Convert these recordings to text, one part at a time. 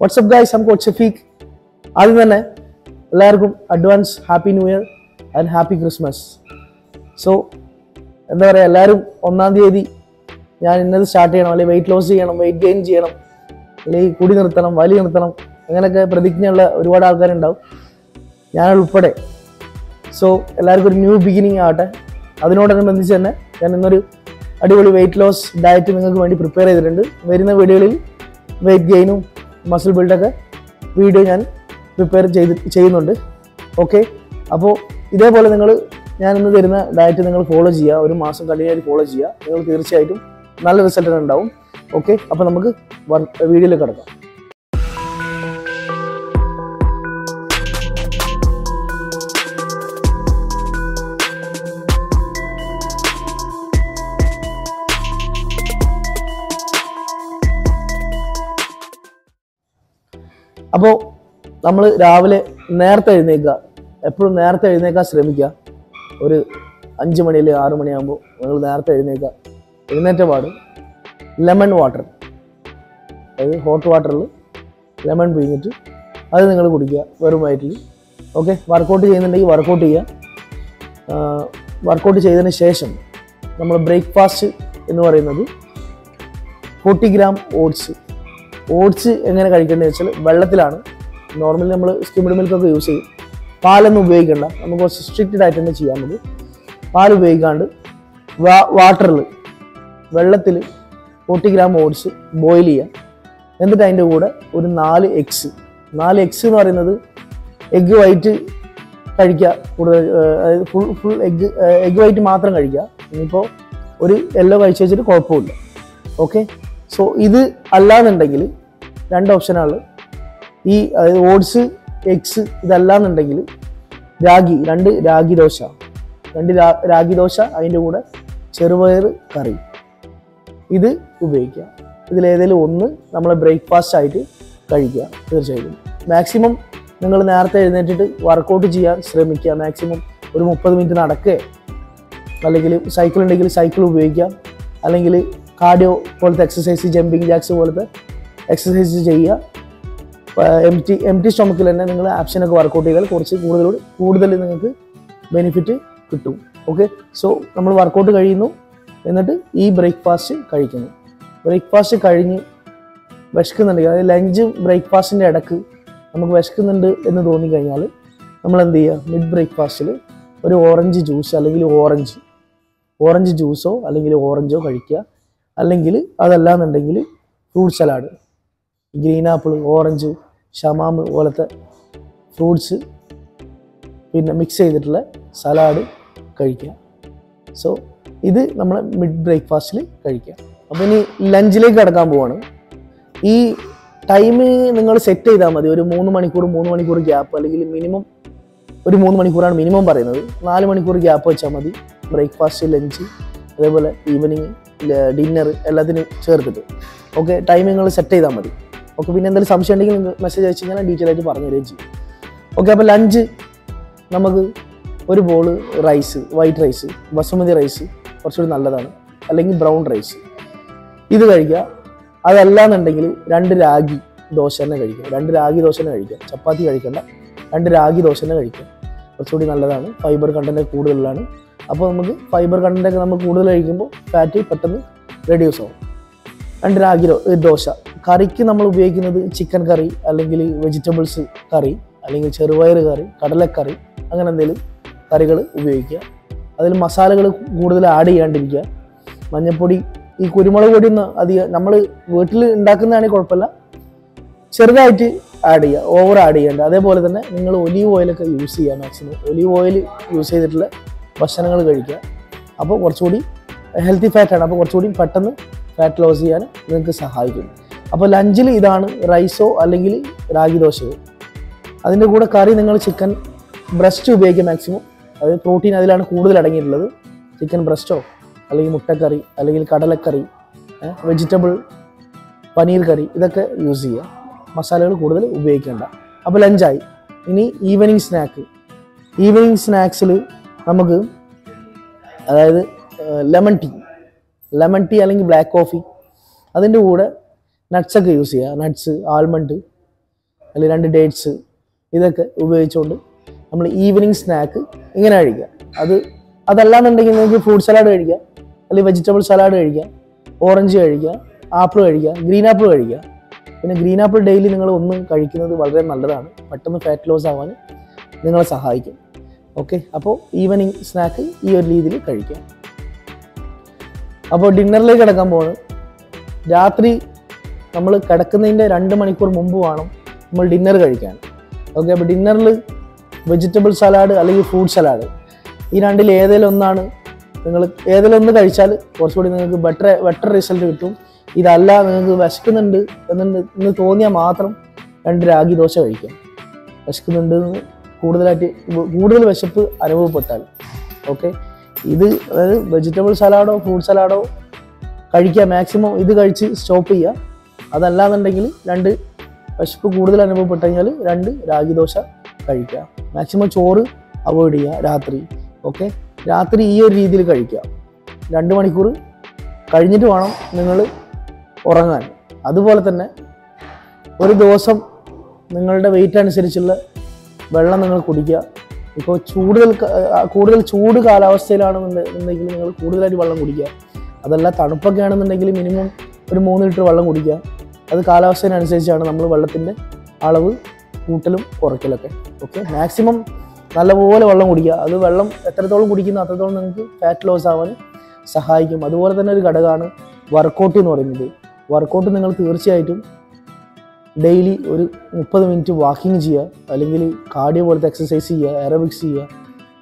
WhatsApp guys നമുക്ക് coach Shafeeq ആദ്യം തന്നെ എല്ലാവർക്കും advance happy new year and happy Christmas so എന്താ പറയുക എല്ലാവരും ഒന്നാം തീയതി ഞാൻ ഇന്നത് സ്റ്റാർട്ട് ചെയ്യണം അല്ലെങ്കിൽ വെയിറ്റ് ലോസ് ചെയ്യണം വെയിറ്റ് ഗെയിൻ ചെയ്യണം അല്ലെങ്കിൽ കുടി നിർത്തണം വലി നിർത്തണം അങ്ങനെയൊക്കെ പ്രതിജ്ഞയുള്ള ഒരുപാട് ആൾക്കാരുണ്ടാവും. ഞാൻ ഉൾപ്പെടെ. സോ എല്ലാവർക്കും ഒരു ന്യൂ ബിഗിനിങ് ആവട്ടെ. അതിനോടനുബന്ധിച്ച് തന്നെ ഞാൻ ഇന്നൊരു അടിപൊളി വെയിറ്റ് ലോസ് ഡയറ്റ് നിങ്ങൾക്ക് വേണ്ടി പ്രിപ്പയർ ചെയ്തിട്ടുണ്ട്. വരുന്ന വീഡിയോകളിൽ വെയിറ്റ് ഗെയിനും മസിൽ ബിൽഡൊക്കെ വീഡിയോ ഞാൻ പ്രിപ്പയർ ചെയ്ത് ചെയ്യുന്നുണ്ട്. ഓക്കെ അപ്പോൾ ഇതേപോലെ നിങ്ങൾ ഞാൻ ഇന്ന് തരുന്ന ഡയറ്റ് നിങ്ങൾ ഫോളോ ചെയ്യുക. ഒരു മാസം കണ്ടിന്യൂ ആയിട്ട് ഫോളോ ചെയ്യുക. നിങ്ങൾ തീർച്ചയായിട്ടും നല്ല റിസൾട്ട് ഉണ്ടാവും. ഓക്കെ അപ്പോൾ നമുക്ക് വീഡിയോയിലേക്ക് കിടക്കാം. അപ്പോൾ നമ്മൾ രാവിലെ നേരത്തെ എഴുന്നേൽക്കുക എപ്പോഴും നേരത്തെ എഴുന്നേൽക്കാൻ ശ്രമിക്കുക. ഒരു അഞ്ച് മണി അല്ലെങ്കിൽ ആറ് മണിയാകുമ്പോൾ നിങ്ങൾ നേരത്തെ എഴുന്നേൽക്കുക എഴുന്നേറ്റ പാട് ലെമൺ വാട്ടർ. അതായത് ഹോട്ട് വാട്ടറിൽ ലെമൺ പിഴിഞ്ഞിട്ട് അത് നിങ്ങൾ കുടിക്കുക വെറും വയറ്റിൽ ഓക്കെ? വർക്കൗട്ട് ചെയ്യുന്നുണ്ടെങ്കിൽ വർക്കൗട്ട് ചെയ്യുക. വർക്കൗട്ട് ചെയ്തതിന് ശേഷം നമ്മൾ ബ്രേക്ക്ഫാസ്റ്റ് എന്ന് പറയുന്നത് ഫോർട്ടി ഗ്രാം ഓട്സ് ഓട്സ് എങ്ങനെ കഴിക്കേണ്ടത് വെച്ചാൽ വെള്ളത്തിലാണ്. നോർമലി നമ്മൾ സ്കിംഡ് മിൽക്കൊക്കെ യൂസ് ചെയ്യും. പാലൊന്നും ഉപയോഗിക്കണ്ട. നമുക്ക് കുറച്ച് സ്ട്രിക്റ്റഡ് ആയിട്ട് തന്നെ ചെയ്യാൻ മതി പാൽ ഉപയോഗിക്കാണ്ട് വാ വാട്ടറിൽ വെള്ളത്തിൽ ഫോർട്ടി ഗ്രാം ഓട്സ് ബോയിൽ ചെയ്യുക. എന്നിട്ട് അതിന്റെ കൂടെ ഒരു നാല് എഗ്സ് നാല് എഗ്സ് എന്ന് പറയുന്നത് എഗ്ഗ് വൈറ്റ് കഴിക്കുക. കൂടുതൽ അതായത് full full egg egg white മാത്രം കഴിക്കുക. ഇനിയിപ്പോൾ ഒരു യെല്ലോ കഴിച്ചു വെച്ചിട്ട് കുഴപ്പമില്ല. ഓക്കെ സോ ഇത് അല്ലാന്നുണ്ടെങ്കിൽ രണ്ട് ഓപ്ഷനാണ് ഈ അതായത് ഓട്സ് എഗ്സ് ഇതല്ലാന്നുണ്ടെങ്കിൽ രാഗി രണ്ട് രാഗി ദോശ. രണ്ട് രാഗി ദോശ അതിന്റെ കൂടെ ചെറുപയർ കറി. ഇത് ഉപയോഗിക്കുക. ഇതിലേതെങ്കിലും ഒന്ന് നമ്മൾ ബ്രേക്ക്ഫാസ്റ്റ് ആയിട്ട് കഴിക്കുക തീർച്ചയായിട്ടും. മാക്സിമം നിങ്ങൾ നേരത്തെ എഴുന്നേറ്റിട്ട് വർക്കൗട്ട് ചെയ്യാൻ ശ്രമിക്കുക. മാക്സിമം ഒരു മുപ്പത് മിനിറ്റ് നടക്കുക. അല്ലെങ്കിൽ സൈക്കിൾ ഉണ്ടെങ്കിൽ സൈക്കിൾ ഉപയോഗിക്കാം അല്ലെങ്കിൽ കാർഡിയോ പോലത്തെ എക്സസൈസ് ജമ്പിങ് ജാക്സ് പോലത്തെ എക്സസൈസ് ചെയ്യുക. എം ടി എം ടി സ്റ്റൊമക്കിൽ തന്നെ നിങ്ങൾ ആപ്ഷനൊക്കെ വർക്കൗട്ട് ചെയ്താൽ കുറച്ച് കൂടുതൽ കൂടുതൽ നിങ്ങൾക്ക് ബെനിഫിറ്റ് കിട്ടും. ഓക്കെ സോ നമ്മൾ വർക്കൗട്ട് കഴിയുന്നു. എന്നിട്ട് ഈ ബ്രേക്ക്ഫാസ്റ്റ് കഴിക്കുന്നു. ബ്രേക്ക്ഫാസ്റ്റ് കഴിഞ്ഞ് വിശക്കുന്നുണ്ടെങ്കിൽ അതായത് ലഞ്ച് ബ്രേക്ക്ഫാസ്റ്റിന്റെ ഇടയ്ക്ക് നമുക്ക് വിശക്കുന്നുണ്ട് എന്ന് തോന്നിക്കഴിഞ്ഞാൽ നമ്മൾ എന്ത് ചെയ്യുക? മിഡ് ബ്രേക്ക്ഫാസ്റ്റിൽ ഒരു ഓറഞ്ച് ജ്യൂസ് അല്ലെങ്കിൽ ഓറഞ്ച് ഓറഞ്ച് ജ്യൂസോ അല്ലെങ്കിൽ ഓറഞ്ചോ കഴിക്കുക. അല്ലെങ്കിൽ അതല്ലാന്നുണ്ടെങ്കിൽ fruit salad green apple orange ഷമാമ് പോലത്തെ ഫ്രൂട്ട്സ് പിന്നെ മിക്സ് ചെയ്തിട്ടുള്ള സലാഡ് കഴിക്കുക. സോ ഇത് നമ്മൾ മിഡ് ബ്രേക്ക്ഫാസ്റ്റിൽ കഴിക്കുക. അപ്പോൾ ഇനി ലഞ്ചിലേക്ക് കടക്കാൻ പോവാണ്. ഈ ടൈം നിങ്ങൾ സെറ്റ് ചെയ്താൽ മതി. ഒരു മൂന്ന് മണിക്കൂർ മൂന്ന് മണിക്കൂർ ഗ്യാപ്പ് അല്ലെങ്കിൽ മിനിമം ഒരു മൂന്ന് മണിക്കൂറാണ് മിനിമം പറയുന്നത്. നാല് മണിക്കൂർ ഗ്യാപ്പ് വെച്ചാൽ മതി. ബ്രേക്ക്ഫാസ്റ്റ് ലഞ്ച് അതേപോലെ ഈവനിങ് ഡിന്നർ എല്ലാത്തിനും ചേർത്തിട്ട്. ഓക്കെ ടൈം നിങ്ങൾ സെറ്റ് ചെയ്താൽ മതി. ഓക്കെ പിന്നെ എന്തെങ്കിലും സംശയം ഉണ്ടെങ്കിൽ നിങ്ങൾക്ക് മെസ്സേജ് അയച്ചു കഴിഞ്ഞാൽ ഡീറ്റെയിൽ ആയിട്ട് പറഞ്ഞു തരികയും ചെയ്യും. ഓക്കെ അപ്പോൾ ലഞ്ച് നമുക്ക് ഒരു bowl rice white rice basmati rice കുറച്ചുകൂടി നല്ലതാണ്. അല്ലെങ്കിൽ ബ്രൗൺ റൈസ് ഇത് കഴിക്കുക. അതല്ലാന്നുണ്ടെങ്കിൽ രണ്ട് രാഗി ദോശ തന്നെ കഴിക്കുക. രണ്ട് രാഗി ദോശ തന്നെ കഴിക്കുക. ചപ്പാത്തി കഴിക്കണ്ട. രണ്ട് രാഗി ദോശ തന്നെ കഴിക്കുക. കുറച്ചുകൂടി നല്ലതാണ്. ഫൈബർ കണ്ടന്റ് കൂടുതലാണ്. അപ്പോൾ നമുക്ക് ഫൈബർ കണ്ടന്റ് ഒക്കെ നമ്മൾ കൂടുതൽ കഴിക്കുമ്പോൾ ഫാറ്റ് പെട്ടെന്ന് റെഡ്യൂസ് ആവും. രണ്ട് രാഗിരോ ദോശ. കറിക്ക് നമ്മൾ ഉപയോഗിക്കുന്നത് ചിക്കൻ കറി അല്ലെങ്കിൽ വെജിറ്റബിൾസ് കറി അല്ലെങ്കിൽ ചെറുപയർ കറി കടലക്കറി അങ്ങനെ എന്തെങ്കിലും കറികൾ ഉപയോഗിക്കുക. അതിൽ മസാലകൾ കൂടുതൽ ആഡ് ചെയ്യാണ്ടിരിക്കുക. മഞ്ഞൾപ്പൊടി ഈ കുരുമുളക് പൊടി ഒന്ന് അധികം നമ്മൾ വീട്ടിൽ ഉണ്ടാക്കുന്നതാണെങ്കിൽ കുഴപ്പമില്ല. ചെറുതായിട്ട് ആഡ് ചെയ്യുക ഓവർ ആഡ് ചെയ്യേണ്ട. അതേപോലെ തന്നെ നിങ്ങൾ ഒലീവ് ഓയിലൊക്കെ യൂസ് ചെയ്യുക മാക്സിമം ഒലീവ് ഓയിൽ യൂസ് ചെയ്തിട്ടുള്ള ഭക്ഷണങ്ങൾ കഴിക്കുക. അപ്പോൾ കുറച്ചുകൂടി ഹെൽത്തി ഫാറ്റാണ് അപ്പോൾ കുറച്ചുകൂടി പെട്ടെന്ന് ഫാറ്റ് ലോസ് ചെയ്യാൻ നിങ്ങൾക്ക് സഹായിക്കും. അപ്പോൾ ലഞ്ചിൽ ഇതാണ് റൈസോ അല്ലെങ്കിൽ രാഗി ദോശയോ. അതിന്റെ കൂടെ കറി നിങ്ങൾ ചിക്കൻ ബ്രസ്റ്റ് ഉപയോഗിക്കുക മാക്സിമം അതായത് പ്രോട്ടീൻ അതിലാണ് കൂടുതൽ അടങ്ങിയിട്ടുള്ളത്. ചിക്കൻ ബ്രസ്റ്റോ അല്ലെങ്കിൽ മുട്ടക്കറി അല്ലെങ്കിൽ കടലക്കറി വെജിറ്റബിൾ പനീർ കറി ഇതൊക്കെ യൂസ് ചെയ്യുക. മസാലകൾ കൂടുതൽ ഉപയോഗിക്കേണ്ട. അപ്പോൾ ലഞ്ചായി ഇനി ഈവനിങ് സ്നാക്ക് ഈവനിങ് സ്നാക്സിൽ നമുക്ക് അതായത് ലെമൺ ടീ ലെമൺ ടീ അല്ലെങ്കിൽ ബ്ലാക്ക് കോഫി അതിന്റെ കൂടെ നട്ട്സൊക്കെ യൂസ് ചെയ്യുക. നട്ട്സ് ആൽമണ്ട് അല്ലെങ്കിൽ രണ്ട് ഡേറ്റ്സ് ഇതൊക്കെ ഉപയോഗിച്ചുകൊണ്ട് നമ്മൾ ഈവനിങ് സ്നാക്ക് ഇങ്ങനെ കഴിക്കുക. അത് അതല്ലാന്നുണ്ടെങ്കിൽ നിങ്ങൾക്ക് ഫ്രൂട്ട് സലാഡ് കഴിക്കാം അല്ലെങ്കിൽ വെജിറ്റബിൾ സലാഡ് കഴിക്കാം ഓറഞ്ച് കഴിക്കുക. ആപ്പിൾ കഴിക്കുക. ഗ്രീൻ ആപ്പിൾ കഴിക്കുക. പിന്നെ ഗ്രീൻ ആപ്പിൾ ഡെയിലി നിങ്ങൾ ഒന്നും കഴിക്കുന്നത് വളരെ നല്ലതാണ്. പെട്ടെന്ന് ഫാറ്റ് ലോസ് ആവാൻ നിങ്ങളെ സഹായിക്കും. ഓക്കെ അപ്പോൾ ഈവനിങ് സ്നാക്ക് ഈ ഒരു രീതിയിൽ കഴിക്കാം. അപ്പോൾ ഡിന്നറിലേക്ക് കിടക്കാൻ പോകുന്നത് രാത്രി നമ്മൾ കിടക്കുന്നതിന്റെ രണ്ട് മണിക്കൂർ മുമ്പ് വേണം നമ്മൾ ഡിന്നർ കഴിക്കാൻ. ഓക്കെ അപ്പോൾ ഡിന്നറിൽ വെജിറ്റബിൾ സലാഡ് അല്ലെങ്കിൽ ഫ്രൂട്ട് സലാഡ് ഈ രണ്ടിൽ ഏതെങ്കിലും ഒന്നാണ് നിങ്ങൾ ഏതെങ്കിലും ഒന്ന് കഴിച്ചാൽ കുറച്ചുകൂടി നിങ്ങൾക്ക് ബെറ്റർ ബെറ്റർ റിസൾട്ട് കിട്ടും. ഇതല്ല നിങ്ങൾക്ക് വിശക്കുന്നുണ്ട് എന്നുണ്ട് എന്ന് തോന്നിയാൽ മാത്രം രണ്ട് രാഗി ദോശ കഴിക്കാം. വിശക്കുന്നുണ്ട് എന്ന് കൂടുതലായിട്ട് കൂടുതൽ വിശപ്പ് അനുഭവപ്പെട്ടാൽ ഓക്കെ ഇത് അതായത് വെജിറ്റബിൾ സലാഡോ ഫ്രൂട്ട് സലാഡോ കഴിക്കുക മാക്സിമം ഇത് കഴിച്ച് സ്റ്റോപ്പ് ചെയ്യുക. അതല്ലാന്നുണ്ടെങ്കിൽ രണ്ട് വിശപ്പ് കൂടുതൽ അനുഭവപ്പെട്ടുകഴിഞ്ഞാൽ രണ്ട് രാഗി ദോശ കഴിക്കുക. മാക്സിമം ചോറ് അവോയ്ഡ് ചെയ്യുക രാത്രി ഓക്കെ രാത്രി ഈ ഒരു രീതിയിൽ കഴിക്കുക. രണ്ട് മണിക്കൂർ കഴിഞ്ഞിട്ട് വേണം നിങ്ങൾ ഉറങ്ങാൻ. അതുപോലെ തന്നെ ഒരു ദിവസം നിങ്ങളുടെ വെയിറ്റ് അനുസരിച്ചുള്ള വെള്ളം നിങ്ങൾ കുടിക്കുക. ഇപ്പോൾ ചൂടുതൽ കൂടുതൽ ചൂട് കാലാവസ്ഥയിലാണെന്നുണ്ടെങ്കിൽ നിങ്ങൾ കൂടുതലായിട്ട് വെള്ളം കുടിക്കുക. അതല്ല തണുപ്പൊക്കെ ആണെന്നുണ്ടെങ്കിൽ മിനിമം ഒരു മൂന്ന് ലിറ്റർ വെള്ളം കുടിക്കുക. അത് കാലാവസ്ഥയിനനുസരിച്ചാണ് നമ്മൾ വെള്ളത്തിന്റെ അളവ് കൂട്ടലും കുറയ്ക്കലൊക്കെ. ഓക്കെ മാക്സിമം നല്ലപോലെ വെള്ളം കുടിക്കുക. അത് വെള്ളം എത്രത്തോളം കുടിക്കുന്നു അത്രത്തോളം നിങ്ങൾക്ക് ഫാറ്റ് ലോസ് ആവാൻ സഹായിക്കും. അതുപോലെ തന്നെ ഒരു ഘടകമാണ് വർക്കൗട്ട് എന്ന് പറയുന്നത്. വർക്കൗട്ട് നിങ്ങൾ തീർച്ചയായിട്ടും ഡെയിലി ഒരു മുപ്പത് മിനിറ്റ് വാക്കിംഗ് ചെയ്യുക അല്ലെങ്കിൽ കാർഡിയോ പോലത്തെ എക്സസൈസ് ചെയ്യുക എറോബിക്സ് ചെയ്യുക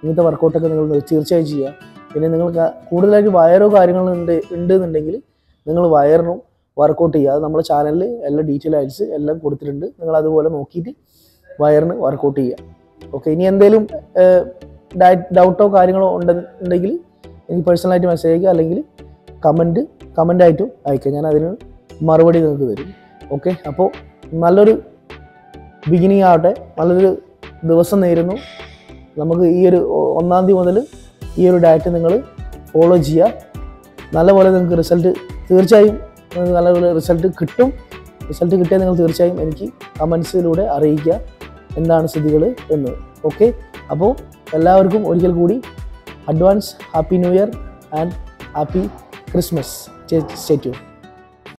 ഇങ്ങനത്തെ വർക്കൗട്ടൊക്കെ നിങ്ങൾ തീർച്ചയായും ചെയ്യുക. പിന്നെ നിങ്ങൾക്ക് കൂടുതലായിട്ട് വയറോ കാര്യങ്ങളോ ഉണ്ട് ഉണ്ട് എന്നുണ്ടെങ്കിൽ നിങ്ങൾ വയറിനും വർക്കൗട്ട് ചെയ്യുക. അത് നമ്മുടെ ചാനലിൽ എല്ലാ ഡീറ്റെയിൽ ആയിട്ട് എല്ലാം കൊടുത്തിട്ടുണ്ട്. നിങ്ങൾ അതുപോലെ നോക്കിയിട്ട് വയറിന് വർക്കൗട്ട് ചെയ്യുക. ഓക്കെ ഇനി എന്തെങ്കിലും ഡയറ്റ് ഡൗട്ടോ കാര്യങ്ങളോ ഉണ്ടെന്നുണ്ടെങ്കിൽ എനിക്ക് പേഴ്സണലായിട്ട് മെസ്സേജ് അയക്കുക അല്ലെങ്കിൽ കമന്റ് കമന്റായിട്ടും അയക്കുക ഞാൻ അതിന് മറുപടി നിങ്ങൾക്ക് തരും. ഓക്കെ അപ്പോൾ നല്ലൊരു ബിഗിനിങ് ആവട്ടെ. നല്ലൊരു ദിവസം നേരുന്നു. നമുക്ക് ഈ ഒരു ഒന്നാം തീയതി മുതൽ ഈ ഒരു ഡയറ്റ് നിങ്ങൾ ഫോളോ ചെയ്യുക. നല്ലപോലെ നിങ്ങൾക്ക് റിസൾട്ട് തീർച്ചയായും നിങ്ങൾക്ക് നല്ലപോലെ റിസൾട്ട് കിട്ടും. റിസൾട്ട് കിട്ടിയാൽ നിങ്ങൾ തീർച്ചയായും എനിക്ക് കമൻസിലൂടെ അറിയിക്കുക. എന്താണ് സ്ഥിതികൾ എന്ന്. ഓക്കെ അപ്പോൾ എല്ലാവർക്കും ഒരിക്കൽ കൂടി advance happy new year and happy Christmas statue